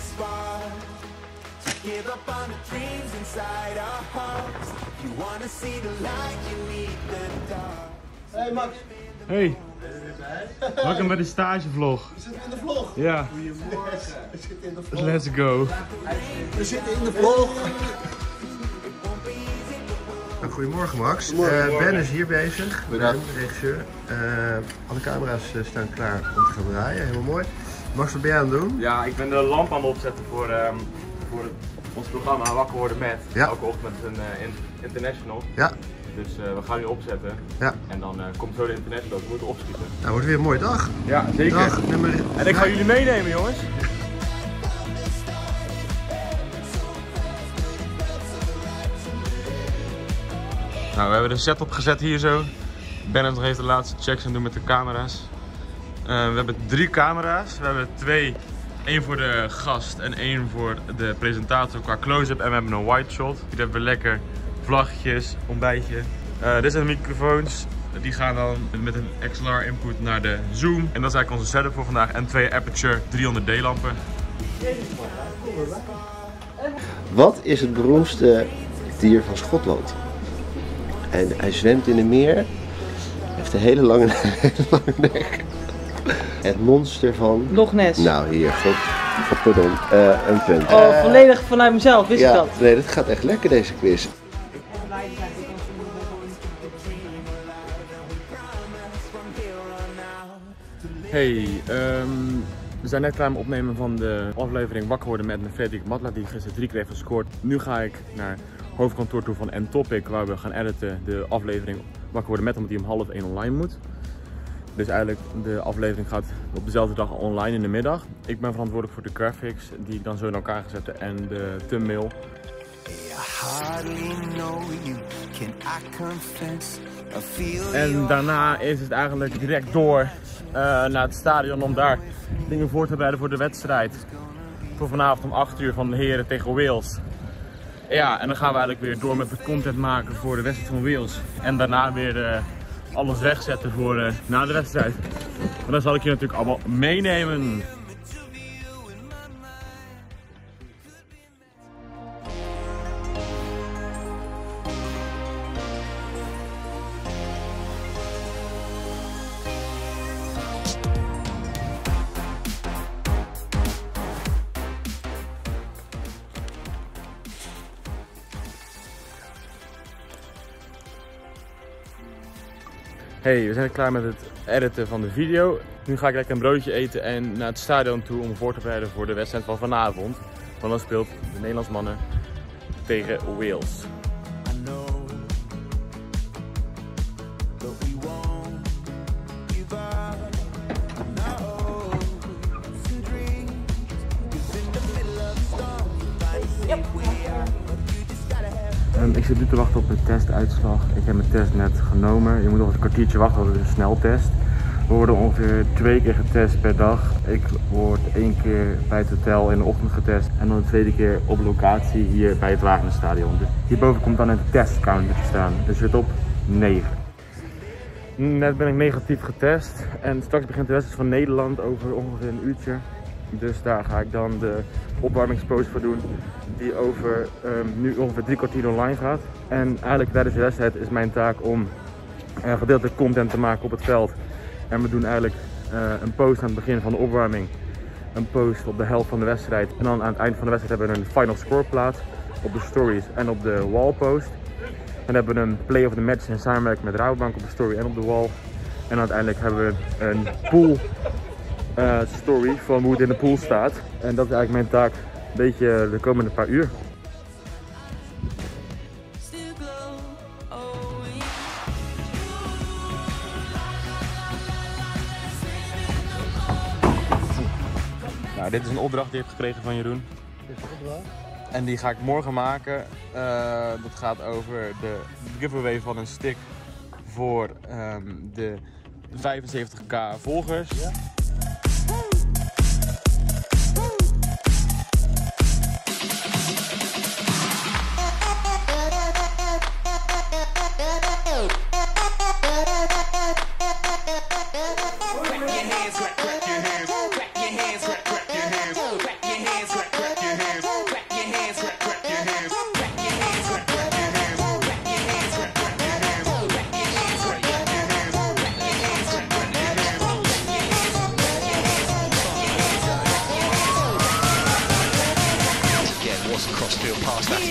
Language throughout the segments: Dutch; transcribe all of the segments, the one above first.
spark to give up on the dreams inside our hearts. If you wanna see the light, you need the dark. Hey Max, Hey, welkom bij de stagevlog. we zitten in de vlog. Ja, We zitten in de vlog. let's go. We zitten in de vlog. Nou, Goedemorgen Max. Goedemorgen. Eh, ben is hier bezig, Bedankt. Ben, regisseur. Eh, alle camera's eh, staan klaar om te gaan draaien, helemaal mooi. Max, wat ben jij aan het doen? Ja, ik ben de lamp aan het opzetten voor, ehm, voor het- ons programma Wakker worden met. Ja. Elke ochtend een eh, in- international. Ja, Dus eh, we gaan nu opzetten. ja. En dan eh, komt zo de international. We moeten opschieten. Nou, wordt weer een mooie dag. Ja, zeker. Dag nummer... En ik ga jullie meenemen, jongens. Nou, we hebben de setup gezet hier zo. Bennett nog even de laatste checks aan doen met de camera's. Eh, we hebben drie camera's. We hebben twee. één voor de gast en één voor de presentator qua close-up. En we hebben een wide shot. Hier hebben we lekker vlaggetjes, ontbijtje. Eh, dit zijn de microfoons. Die gaan dan met een XLR input naar de zoom. En dat is eigenlijk onze setup voor vandaag. En twee Aperture 300D lampen. Wat is het beroemdste dier van Schotland? En hij zwemt in een meer, heeft een hele lange, hele lange nek. Het monster van. Loch Ness. Nou, hier, god, god pardon, eh, een punt. Oh, volledig vanuit mezelf, wist je ja, dat? nee, dat gaat echt lekker deze quiz. Hey, ehm, we zijn net klaar met opnemen van de aflevering Wakker worden met Frederik Matla, die gisteren drie keer heeft gescoord. Nu ga ik naar hoofdkantoor toe van N-Topic, waar we gaan editen de aflevering Wakker worden met, omdat die om half één online moet. Dus eigenlijk, de aflevering gaat op dezelfde dag online in de middag. Ik ben verantwoordelijk voor de graphics, die ik dan zo in elkaar ga en de thumbnail. En daarna is het eigenlijk direct door eh, naar het stadion om daar dingen voor te bereiden voor de wedstrijd. Voor vanavond om 8 uur van de heren tegen Wales. Ja, en dan gaan we eigenlijk weer door met de content maken voor de wedstrijd van Wales. En daarna weer eh, alles wegzetten voor eh, na de wedstrijd. Maar dan zal ik je natuurlijk allemaal meenemen. Hey, we zijn klaar met het editen van de video. Nu ga ik lekker een broodje eten en naar het stadion toe om voor te bereiden voor de wedstrijd van vanavond. Want dan speelt de Nederlands mannen tegen Wales. Zit te wachten op de testuitslag. Ik heb mijn test net genomen. Je moet nog een kwartiertje wachten, want het een sneltest. We worden ongeveer twee keer getest per dag. Ik word één keer bij het hotel in de ochtend getest. En dan de tweede keer op locatie hier bij het Wagenerstadion. Dus hierboven komt dan een testcounter te staan. Dus zit op 9. Net ben ik negatief getest. En straks begint de wedstrijd van Nederland over ongeveer een uurtje. Dus daar ga ik dan de opwarmingspost voor doen. Die over ehm, nu ongeveer drie kwartier online gaat. En eigenlijk tijdens de wedstrijd is mijn taak om uh, gedeeltelijk content te maken op het veld. En we doen eigenlijk eh, een post aan het begin van de opwarming. Een post op de helft van de wedstrijd. En dan aan het eind van de wedstrijd hebben we een final score plaat. Op de stories en op de wallpost. Dan hebben we een play of the match in samenwerking met Rabobank op de story en op de wall. En uiteindelijk hebben we een pool eh, story van hoe het in de pool staat. En dat is eigenlijk mijn taak een beetje de komende paar uur. Nou, dit is een opdracht die ik heb gekregen van Jeroen. En die ga ik morgen maken. Eh, dat gaat over de giveaway van een stick voor ehm, de 75k volgers. Clap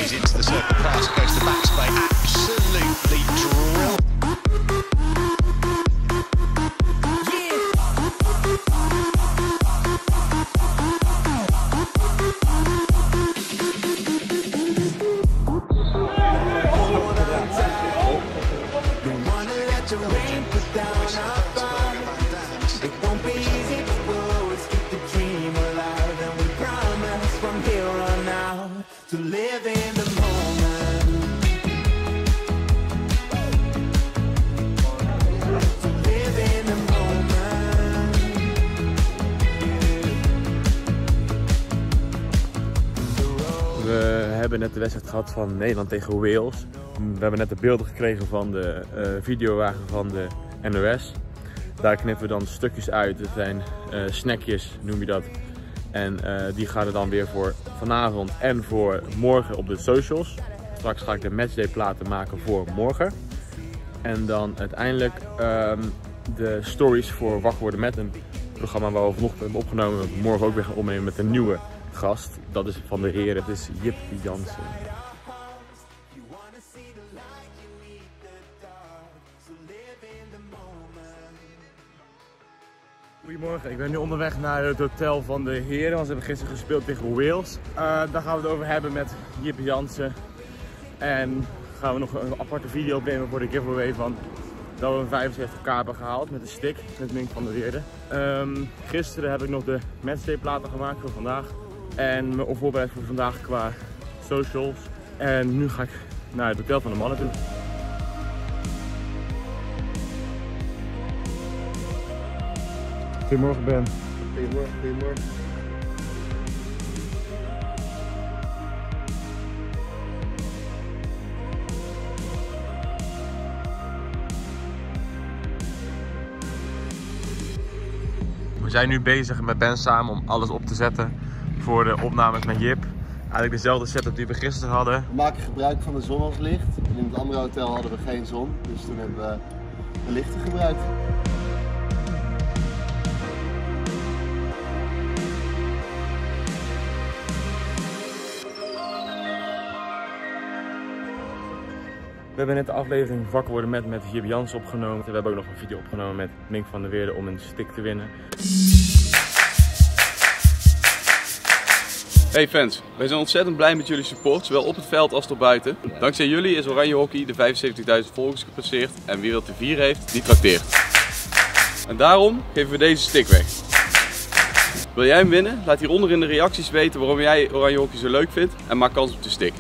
plays into the circle pass. De wedstrijd gehad van Nederland tegen Wales. We hebben net de beelden gekregen van de eh, videowagen van de NOS. Daar knippen we dan stukjes uit. Het zijn eh, snackjes, noem je dat. En eh, die gaan er dan weer voor vanavond en voor morgen op de socials. Straks ga ik de matchday platen maken voor morgen. En dan uiteindelijk ehm, de stories voor Wakker worden met een programma waar we vanochtend hebben opgenomen. Morgen ook weer gaan opnemen met een nieuwe gast. Dat is van de heren, het is Jip Jansen. Goedemorgen, ik ben nu onderweg naar het hotel van de heren, want ze hebben gisteren gespeeld tegen Wales. Eh, daar gaan we het over hebben met Jip Jansen. En gaan we nog een aparte video opnemen voor de giveaway van dat we een 75k hebben gehaald met een stick, met Mink van der Weerde. Ehm, gisteren heb ik nog de matchday platen gemaakt voor vandaag. En me voorbereid voor vandaag qua socials. En nu ga ik naar het hotel van de mannen toe. Goedemorgen Ben. Goedemorgen, goedemorgen. We zijn nu bezig met Ben samen om alles op te zetten voor de opnames met Jip. Eigenlijk dezelfde setup die we gisteren hadden. We maken gebruik van de zon als licht. In het andere hotel hadden we geen zon. Dus toen hebben we de lichten gebruikt. We hebben net de aflevering Wakker worden met, met Jip Jans opgenomen. We hebben ook nog een video opgenomen met Mink van der Weerde om een stick te winnen. Hey fans, wij zijn ontzettend blij met jullie support, zowel op het veld als erbuiten. Dankzij jullie is Oranje Hockey de 75.000 volgers gepasseerd en wie er te vieren heeft, die trakteert. En daarom geven we deze stick weg. Wil jij hem winnen? Laat hieronder in de reacties weten waarom jij Oranje Hockey zo leuk vindt en maak kans op de stick.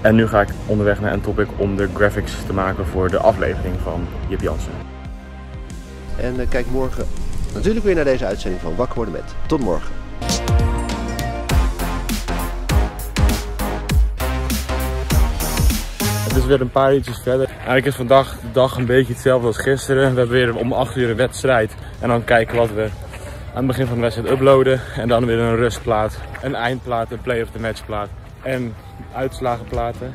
En nu ga ik onderweg naar Topic om de graphics te maken voor de aflevering van Jip Jansen. En eh, kijk morgen natuurlijk weer naar deze uitzending van Wakker worden met. Tot morgen. Het is weer een paar uurtjes verder. Eigenlijk is vandaag de dag een beetje hetzelfde als gisteren. We hebben weer om 8 uur een wedstrijd. En dan kijken wat we aan het begin van de wedstrijd uploaden. En dan weer een rustplaat, een eindplaat, een play of the match plaat. En uitslagenplaten.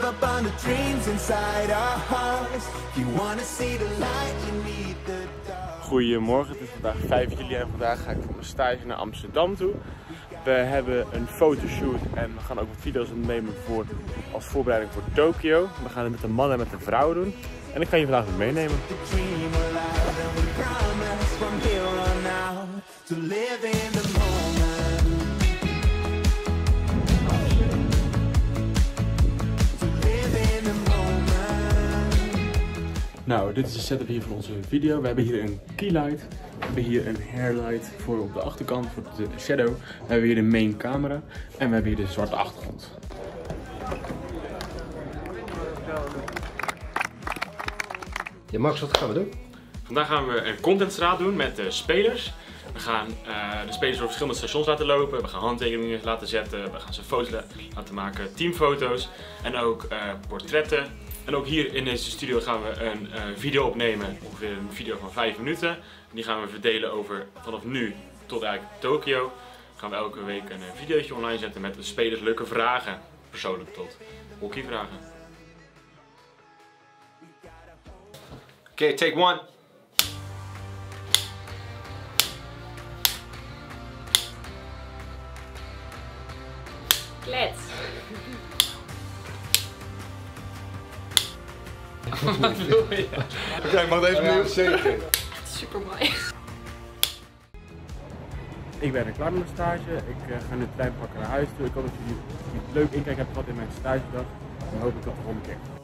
Give up on the dreams inside our hearts. If you wanna see the light, you need the dark. Goedemorgen, het is vandaag 5 juli en vandaag ga ik voor mijn stage naar Amsterdam toe. We hebben een fotoshoot en we gaan ook wat video's opnemen voor, als voorbereiding voor Tokio. We gaan het met de man en met de vrouw doen. En ik ga je vandaag weer meenemen. to live in the moment. Nou, dit is de setup hier van onze video. We hebben hier een keylight. We hebben hier een hairlight voor op de achterkant, voor de shadow. We hebben hier de main camera. En we hebben hier de zwarte achtergrond. Ja, Max, wat gaan we doen? Vandaag gaan we een contentstraat doen met de spelers. We gaan eh, de spelers door verschillende stations laten lopen. We gaan handtekeningen laten zetten. We gaan ze foto's la- laten maken, teamfoto's. En ook eh, portretten En ook hier in deze studio gaan we een eh, video opnemen, ongeveer een video van 5 minuten. En die gaan we verdelen over vanaf nu tot eigenlijk Tokio. Gaan we elke week een videootje online zetten met de spelers leuke vragen, persoonlijk tot hockeyvragen. Okay, take one. Klets. Oké, mag deze opnieuw? zeker. Super mooi. Ik ben er klaar met mijn stage. Ik eh, ga nu de trein pakken naar huis toe. Ik hoop dat jullie een leuk inkijk hebben gehad in mijn stagedag. En dan hoop ik tot de volgende keer.